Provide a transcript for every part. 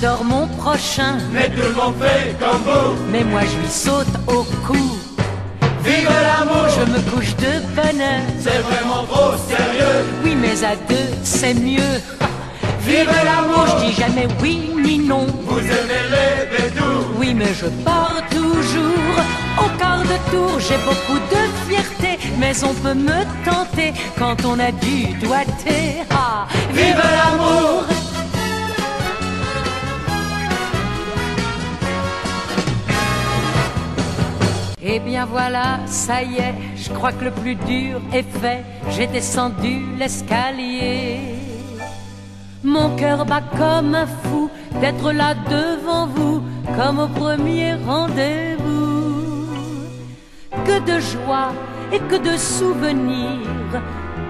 J'adore mon prochain, mais tout le monde fait comme vous. mais moi je lui saute au cou. Vive l'amour, Je me couche de bonheur, c'est vraiment trop sérieux. oui mais à deux c'est mieux. Vive l'amour, Je dis jamais oui ni non, vous aimez les bédous. oui mais je pars toujours. Au quart de tour j'ai beaucoup de fierté, mais on peut me tenter quand on a du doigté. Ah, Vive l'amour, Eh bien voilà, ça y est, je crois que le plus dur est fait. J'ai descendu l'escalier. Mon cœur bat comme un fou d'être là devant vous, comme au premier rendez-vous. Que de joie et que de souvenirs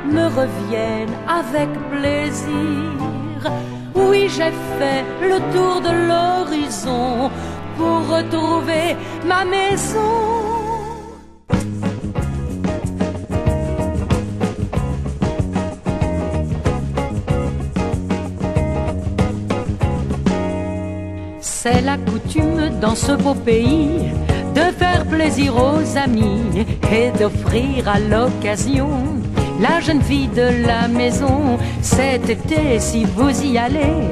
me reviennent avec plaisir. Oui, j'ai fait le tour de l'horizon pour retrouver ma maison. C'est la coutume dans ce beau pays de faire plaisir aux amis et d'offrir à l'occasion la jeune fille de la maison. Cet été, si vous y allez,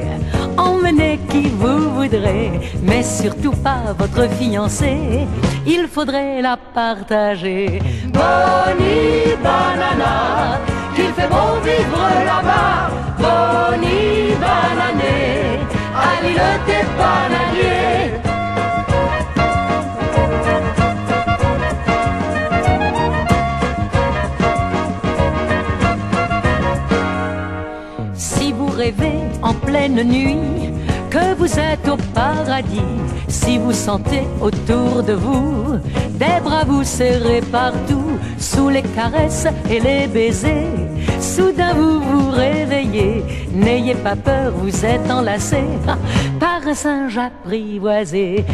emmenez qui vous voudrez, mais surtout pas votre fiancée. Il faudrait la partager. Bonnie banana, qu'il fait bon vivre là-bas. Si vous rêvez en pleine nuit que vous êtes au paradis, si vous sentez autour de vous des bras vous serrés partout, sous les caresses et les baisers, soudain vous vous réveillez, n'ayez pas peur, vous êtes enlacé par un singe apprivoisé.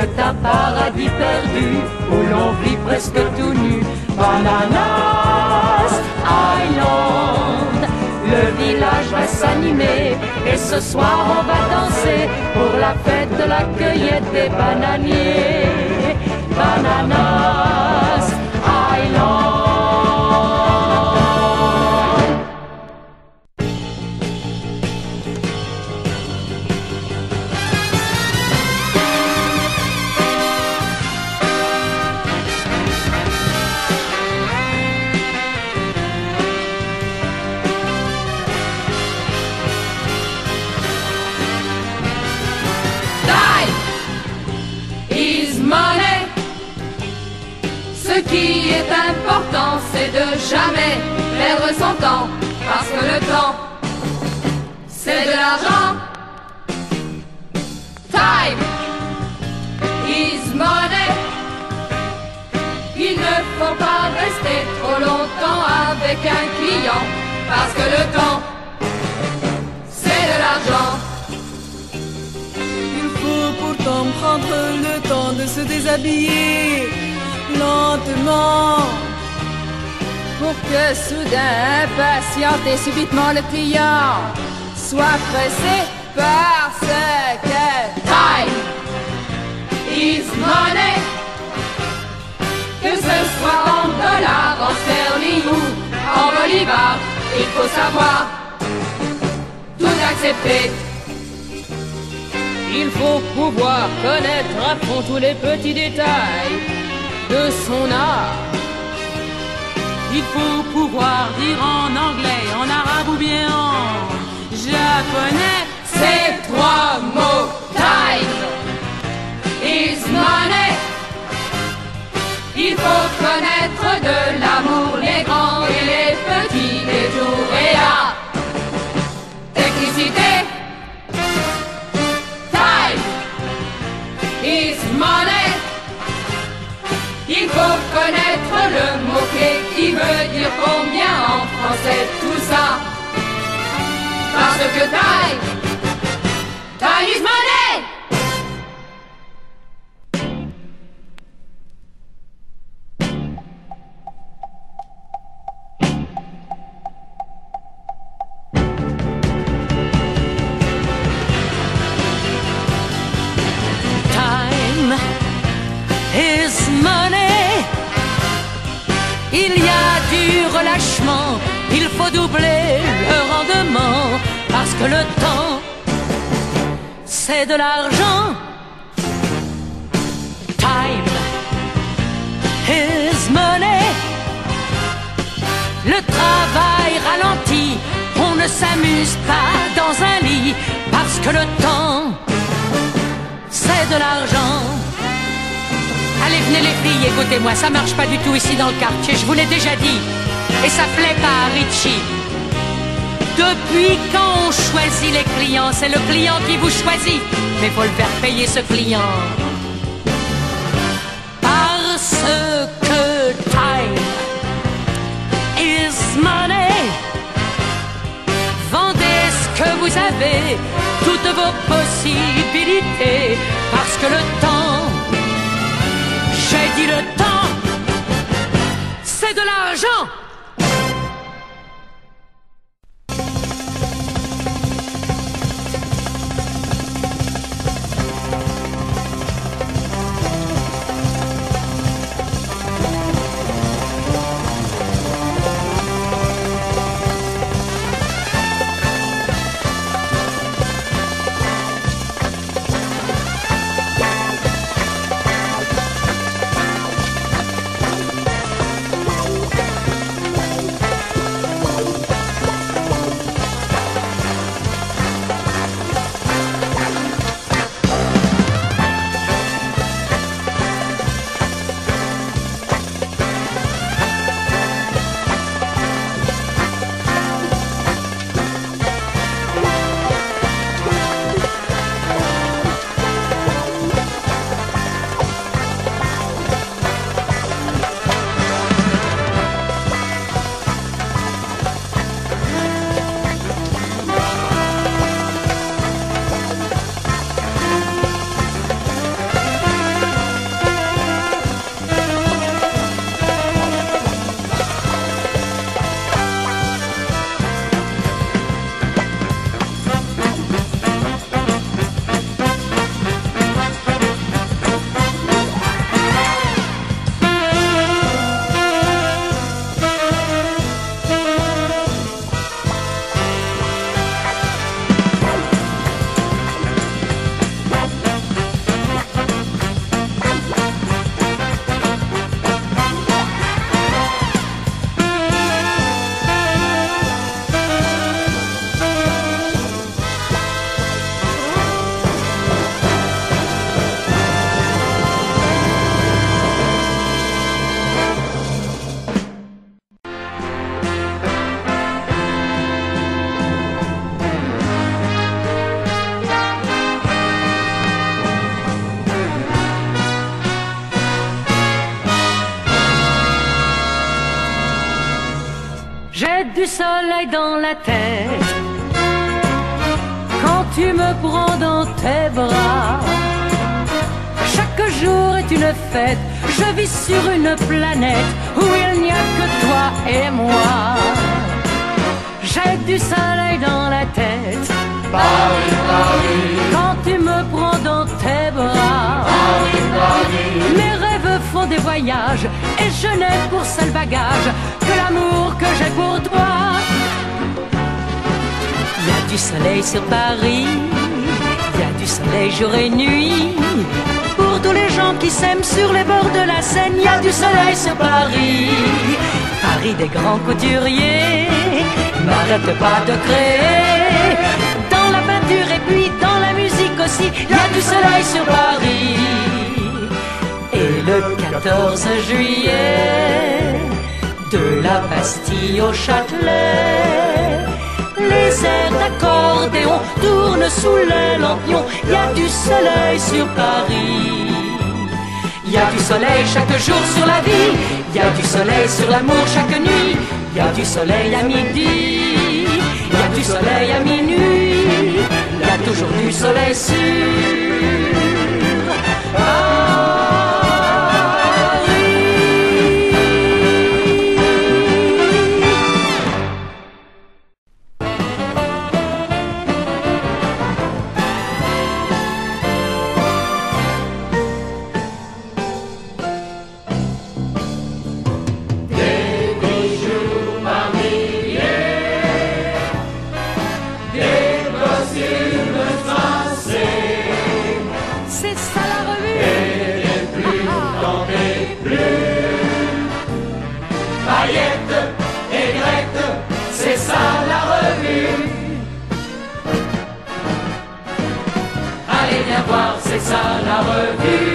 C'est un paradis perdu où l'on vit presque tout nu. Bananas Island, le village va s'animer et ce soir on va danser pour la fête de la cueillette des bananiers. Bananas perdre son temps, parce que le temps, c'est de l'argent. Time is money. Il ne faut pas rester trop longtemps avec un client, parce que le temps, c'est de l'argent. Il faut pourtant prendre le temps de se déshabiller lentement pour que soudain patienter subitement le client soit pressé parce que Time is money. Que ce soit en dollars, en sterling ou en bolivar, il faut savoir tout accepter. il faut pouvoir connaître à fond tous les petits détails de son art. Il faut pouvoir dire en anglais, en arabe ou bien en japonais. Ces trois mots, time is money. Il faut connaître de l'amour les grands et les petits, les jours et technicité. Time is money. Il faut connaître le mot-clé veut dire combien en français tout ça. Parce que time, time is money. Il faut doubler le rendement, parce que le temps, c'est de l'argent. Time is money. Le travail ralentit, on ne s'amuse pas dans un lit, parce que le temps, c'est de l'argent. Venez les filles, écoutez-moi, ça marche pas du tout ici dans le quartier, je vous l'ai déjà dit. Et ça plaît pas à Richie. Depuis quand on choisit les clients? C'est le client qui vous choisit, mais faut le faire payer ce client. Parce que time is money. Vendez ce que vous avez, toutes vos possibilités, parce que le temps de l'argent. Dans la tête quand tu me prends dans tes bras. Chaque jour est une fête, je vis sur une planète où il n'y a que toi et moi. J'ai du soleil dans la tête. Paris, Paris. Quand tu me prends dans tes bras. Paris, Paris. Mes rêves font des voyages et je n'ai pour seul bagage que l'amour que j'ai pour toi. Du soleil sur Paris, il y a du soleil jour et nuit. Pour tous les gens qui s'aiment sur les bords de la Seine, il y a du soleil sur Paris. Paris des grands couturiers, n'arrête pas de créer. Dans la peinture et puis dans la musique aussi, il y a du soleil sur Paris. Et le 14 juillet, de la Bastille au Châtelet. Les airs d'accordéon tournent sous les lampions. Il y a du soleil sur Paris. Il y a du soleil chaque jour sur la vie. Il y a du soleil sur l'amour chaque nuit. Il y a du soleil à midi. Il y a du soleil à minuit. Il y a toujours du soleil sur. paillettes Allez bien